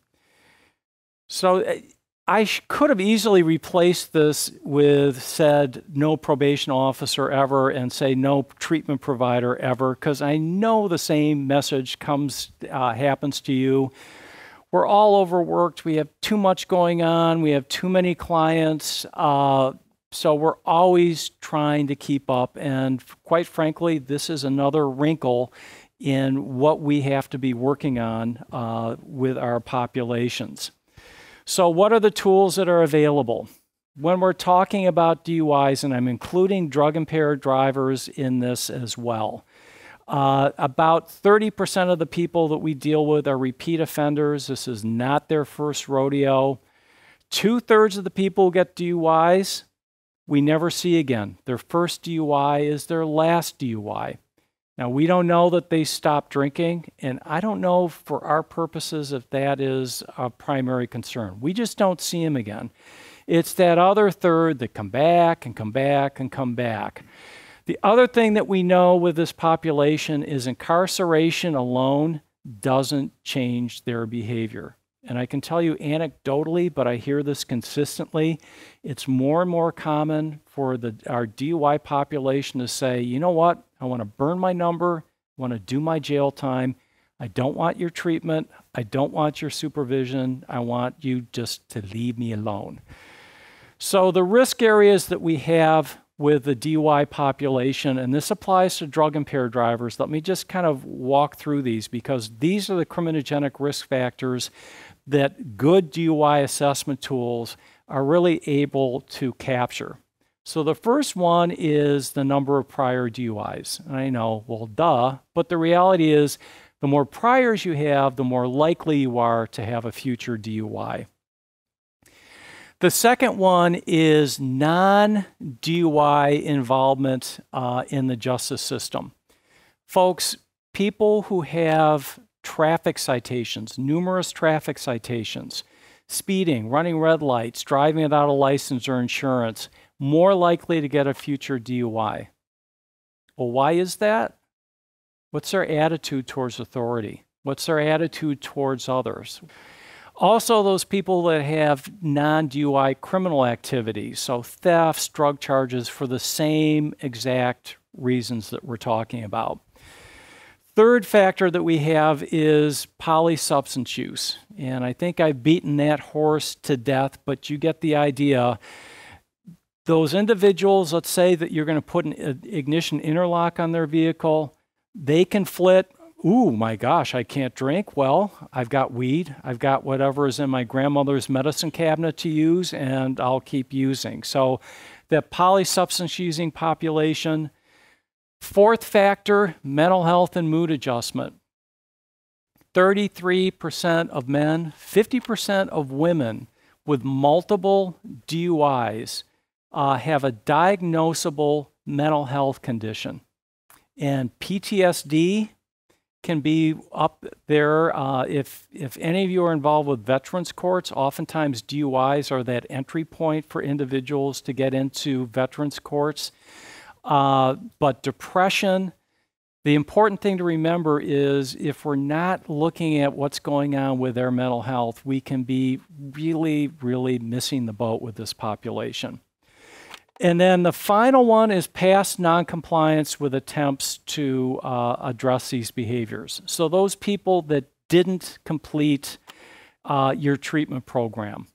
[SPEAKER 1] So eh, I could have easily replaced this with said no probation officer ever and say no treatment provider ever because I know the same message comes uh, happens to you. We're all overworked. We have too much going on. We have too many clients. Uh, so we're always trying to keep up. And quite frankly, this is another wrinkle in what we have to be working on uh, with our populations. So, what are the tools that are available? when we're talking about DUIs, and I'm including drug impaired drivers in this as well, uh, about 30% of the people that we deal with are repeat offenders. This is not their first rodeo. Two thirds of the people who get DUIs, we never see again. Their first DUI is their last DUI. Now, we don't know that they stopped drinking, and I don't know for our purposes if that is a primary concern. We just don't see them again. It's that other third that come back and come back and come back. The other thing that we know with this population is incarceration alone doesn't change their behavior. And I can tell you anecdotally, but I hear this consistently. It's more and more common for the, our DUI population to say, you know what, I want to burn my number, I want to do my jail time. I don't want your treatment. I don't want your supervision. I want you just to leave me alone. So, the risk areas that we have with the DUI population, and this applies to drug impaired drivers, let me just kind of walk through these because these are the criminogenic risk factors that good DUI assessment tools are really able to capture. So, the first one is the number of prior DUIs. And I know, well, duh, but the reality is the more priors you have, the more likely you are to have a future DUI. The second one is non DUI involvement uh, in the justice system. Folks, people who have traffic citations, numerous traffic citations, speeding, running red lights, driving without a license or insurance, more likely to get a future DUI. Well, why is that? What's their attitude towards authority? What's their attitude towards others? Also, those people that have non DUI criminal activities, so thefts, drug charges, for the same exact reasons that we're talking about. Third factor that we have is polysubstance use. And I think I've beaten that horse to death, but you get the idea. Those individuals, let's say that you're going to put an uh, ignition interlock on their vehicle, they can flit ooh, my gosh, I can't drink. Well, I've got weed. I've got whatever is in my grandmother's medicine cabinet to use, and I'll keep using. So, the polysubstance using population. Fourth factor mental health and mood adjustment. 33% of men, 50% of women with multiple DUIs uh, have a diagnosable mental health condition. And PTSD can be up there. Uh, if, if any of you are involved with veterans courts, oftentimes DUIs are that entry point for individuals to get into veterans courts. Uh, but depression, the important thing to remember is if we're not looking at what's going on with their mental health, we can be really, really missing the boat with this population. And then the final one is past noncompliance with attempts to uh, address these behaviors. So those people that didn't complete uh, your treatment program.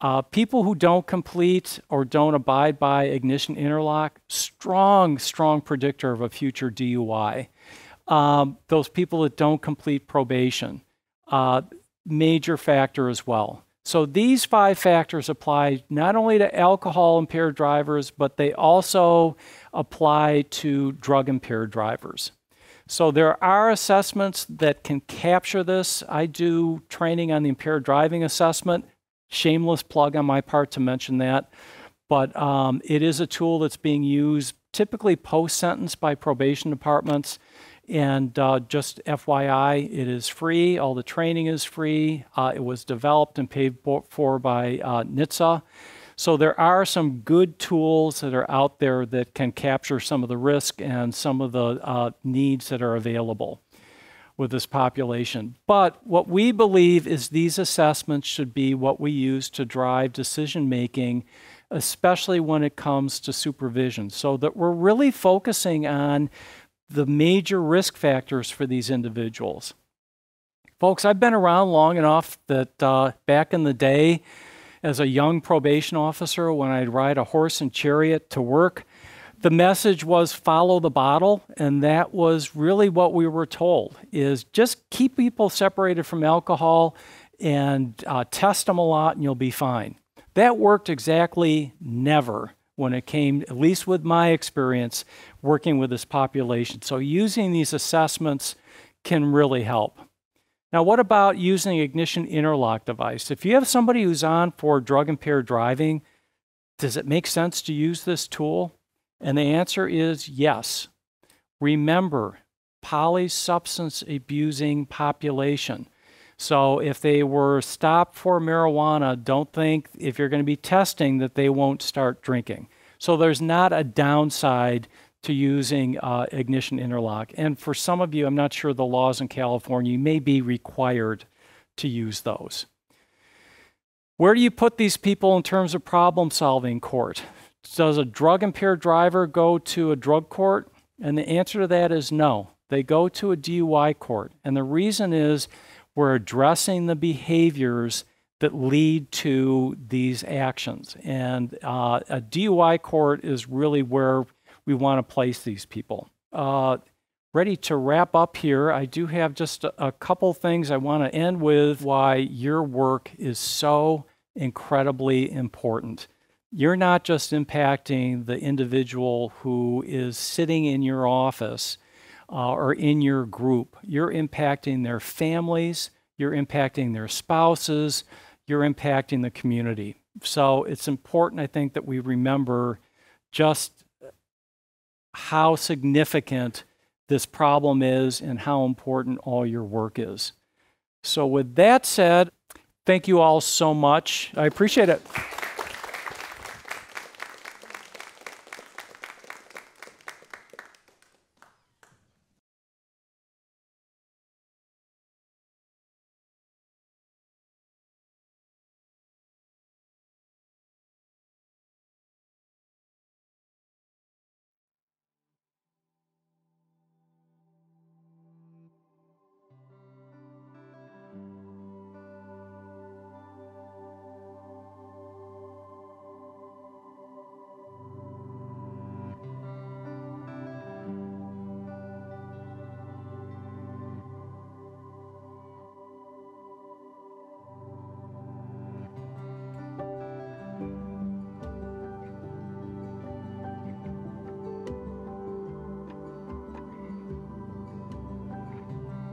[SPEAKER 1] Uh, people who don't complete or don't abide by ignition interlock, strong, strong predictor of a future DUI. Um, those people that don't complete probation, uh, major factor as well. So these five factors apply not only to alcohol impaired drivers, but they also apply to drug impaired drivers. So there are assessments that can capture this. I do training on the impaired driving assessment. Shameless plug on my part to mention that. But um, it is a tool that's being used typically post sentence by probation departments. And uh, just FYI, it is free. All the training is free. Uh, it was developed and paid for by uh, NHTSA. So there are some good tools that are out there that can capture some of the risk and some of the uh, needs that are available with this population. But what we believe is these assessments should be what we use to drive decision making, especially when it comes to supervision, so that we're really focusing on the major risk factors for these individuals. Folks, I've been around long enough that uh, back in the day, as a young probation officer, when I'd ride a horse and chariot to work, the message was follow the bottle and that was really what we were told is just keep people separated from alcohol and uh, test them a lot and you'll be fine That worked exactly never when it came, at least with my experience working with this population. So using these assessments can really help. Now, what about using ignition interlock device? If you have somebody who's on for drug impaired driving, does it make sense to use this tool? And the answer is yes. Remember, polysubstance abusing population. So if they were stopped for marijuana, don't think if you're going to be testing that they won't start drinking. So there's not a downside to using uh, ignition interlock. And for some of you, I'm not sure the laws in California, you may be required to use those. Where do you put these people in terms of problem solving court? Does a drug impaired driver go to a drug court? And the answer to that is no. They go to a DUI court. And the reason is we're addressing the behaviors that lead to these actions. And uh, a DUI court is really where we want to place these people. Uh, ready to wrap up here. I do have just a, a couple things I want to end with why your work is so incredibly important. You're not just impacting the individual who is sitting in your office uh, or in your group. You're impacting their families, you're impacting their spouses, you're impacting the community. So it's important, I think, that we remember just how significant this problem is and how important all your work is. So, with that said, thank you all so much. I appreciate it.